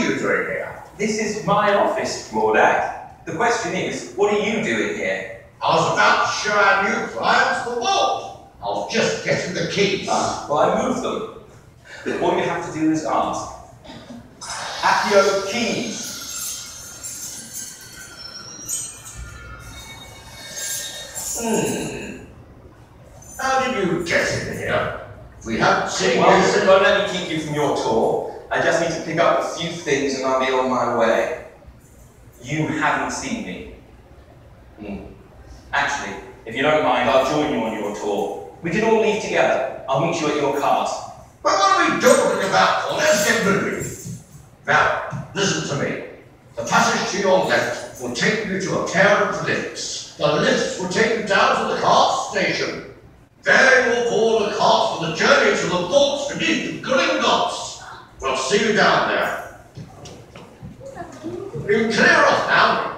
you doing here? This is my office, Blordak. The question is, what are you doing here? I was about to show our new clients the vault. I was just getting the keys. Ah, well, I moved them. All you have to do is ask. Accio keys. Hmm. How did you get in here? We haven't seen Well, you won't let me keep you from your tour. I just need to pick up a few things and I'll be on my way. You haven't seen me. Hmm. Actually, if you don't mind, I'll join you on your tour. We can all leave together. I'll meet you at your cart. But what are we talking about? Let's get moving. Now, listen to me. The passage to your left will take you to a pair of lifts. The lifts will take you down to the cart station. There you will board a cart for the journey to the vaults beneath the Gringotts. We'll see you down there. You clear off now.